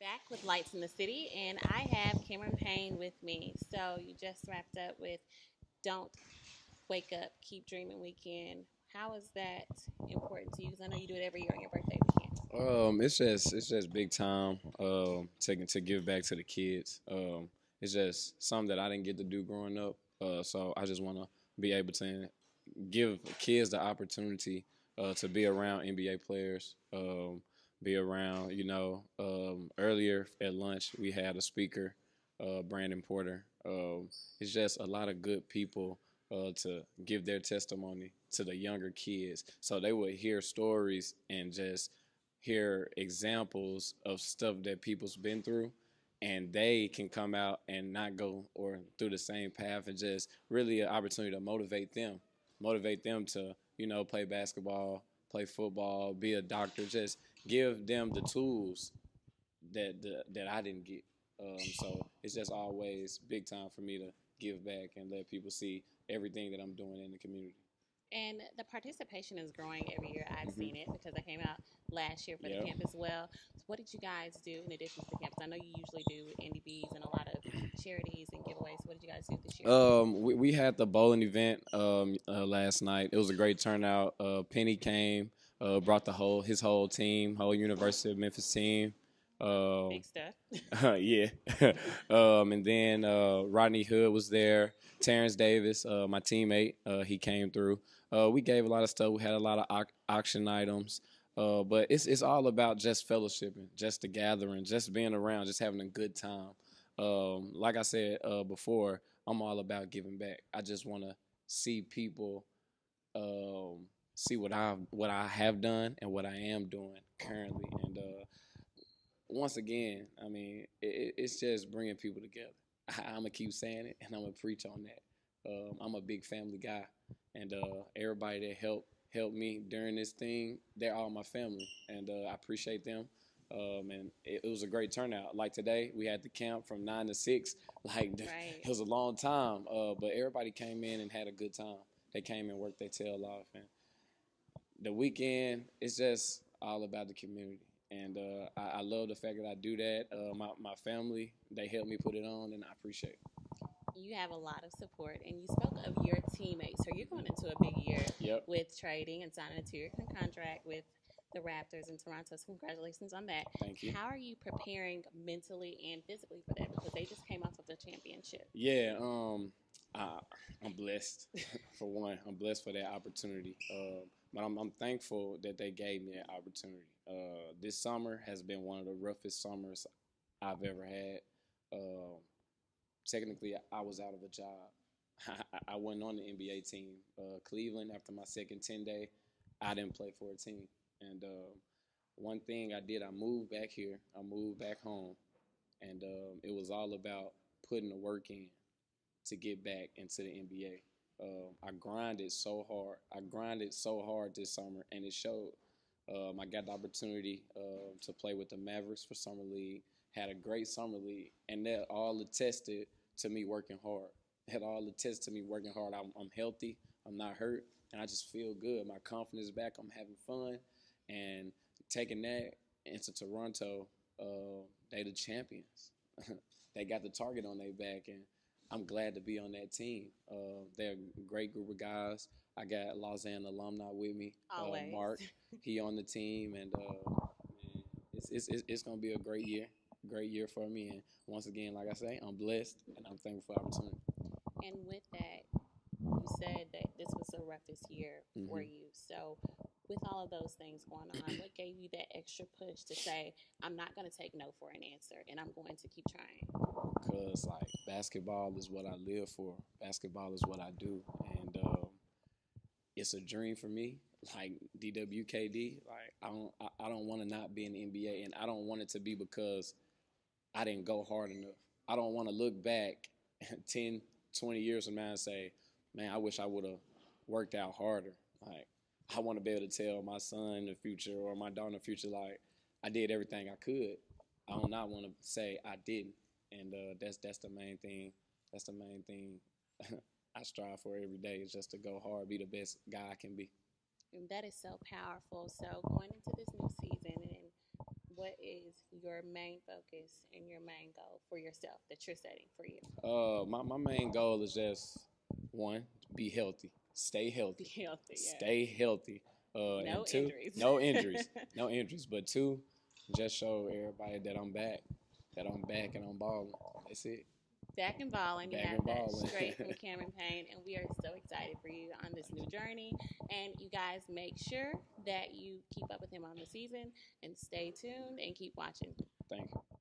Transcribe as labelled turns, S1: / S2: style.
S1: back with Lights in the City, and I have Cameron Payne with me. So you just wrapped up with Don't Wake Up, Keep Dreaming Weekend. How is that important to you? Because I know you do it every year on your birthday weekend.
S2: Um, it's just it's just big time. Um, taking to give back to the kids. Um, it's just something that I didn't get to do growing up. Uh, so I just want to be able to give kids the opportunity uh, to be around NBA players. Um, be around, you know. Um, earlier at lunch, we had a speaker, uh, Brandon Porter. Um, it's just a lot of good people uh, to give their testimony to the younger kids, so they would hear stories and just hear examples of stuff that people's been through and they can come out and not go or through the same path and just really an opportunity to motivate them motivate them to you know play basketball play football be a doctor just give them the tools that that, that i didn't get um, so it's just always big time for me to give back and let people see everything that i'm doing in the community
S1: And the participation is growing every year. I've seen it because I came out last year for
S2: Yep.
S1: the camp as well. So what did you guys do in addition to the campus? I know you usually do NDBs and a lot of charities and giveaways. What did you guys do this year?
S2: Um, we, we had the bowling event um uh, last night. It was a great turnout. Uh, Penny came, uh, brought the whole his whole team, whole University of Memphis team. Um,
S1: Big stuff.
S2: yeah. um, and then uh, Rodney Hood was there. Terence Davis, uh, my teammate, uh, he came through. Uh, we gave a lot of stuff. We had a lot of au- auction items. Uh, but it's it's all about just fellowshipping, just the gathering, just being around, just having a good time. Um, like I said uh, before, I'm all about giving back. I just want to see people see what I what I have done and what I am doing currently. And uh, once again, I mean, it, it- it's just bringing people together. I, I'm gonna keep saying it, and I'm gonna preach on that. Um, I'm a big family guy, and uh, everybody that helped helped me during this thing, they're all my family, and uh, I appreciate them. Um, and it, it was a great turnout. Like today, we had the camp from nine to six. Like
S1: Right.
S2: it was a long time, uh, but everybody came in and had a good time. They came and worked their tail off, and the weekend it's just all about the community. And uh, I, I love the fact that I do that. Uh, my my family they helped me put it on, and I appreciate. it.
S1: You have a lot of support, and you spoke of your teammates. So you're going into a big year
S2: Yep.
S1: with trading and signing a two-year contract with the Raptors in Toronto. So congratulations on that.
S2: Thank you.
S1: How are you preparing mentally and physically for that? Because they just came off of the championship.
S2: Yeah, um, I, I'm blessed for one. I'm blessed for that opportunity. Um, but I'm, I'm thankful that they gave me that opportunity. Uh, this summer has been one of the roughest summers I've ever had. Um, technically, I was out of a job. I, I wasn't on the NBA team. Uh, Cleveland, after my second 10 day, I didn't play for a team. And um, one thing I did, I moved back here. I moved back home. And um, it was all about putting the work in to get back into the NBA. Um, I grinded so hard. I grinded so hard this summer, and it showed. Um, I got the opportunity uh, to play with the Mavericks for summer league. Had a great summer league, and that all attested to me working hard. That all attested to me working hard. I'm, I'm healthy. I'm not hurt, and I just feel good. My confidence is back. I'm having fun, and taking that into Toronto, uh, they the champions. they got the target on their back, and I'm glad to be on that team. Uh, they're a great group of guys. I got Lausanne alumni with me. Uh, Marc, he on the team, and uh, man, it's, it's it's it's gonna be a great year, great year for me. And once again, like I say, I'm blessed, and I'm thankful for the opportunity.
S1: And with that, you said that this was the roughest year for
S2: Mhm.
S1: you. So, with all of those things going on, what gave you that extra push to say, I'm not going to take no for an answer and I'm going to keep trying?
S2: Cause like basketball is what I live for. Basketball is what I do, and um, it's a dream for me. Like DWKD, like I don't, I, I don't want to not be in the NBA, and I don't want it to be because I didn't go hard enough. I don't want to look back 10, 20 years from now and say, man, I wish I would have worked out harder. Like I want to be able to tell my son the future or my daughter the future, like I did everything I could. I do not want to say I didn't and uh, that's that's the main thing. That's the main thing I strive for every day is just to go hard, be the best guy I can be.
S1: And that is so powerful. So, going into this new season, and what is your main focus and your main goal for yourself that you're setting for you?
S2: Uh, my my main goal is just one, be healthy, stay healthy,
S1: Be healthy. Yeah.
S2: stay healthy. Uh,
S1: No
S2: two,
S1: injuries.
S2: no injuries, no injuries. But two, just show everybody that I'm back, that I'm back and I'm balling. That's it.
S1: Back and balling. You
S2: Back
S1: have
S2: and
S1: that
S2: balling.
S1: straight from Cameron Payne, and we are so excited for you on this new journey. And you guys make sure that you keep up with him on the season and stay tuned and keep watching.
S2: Thank you.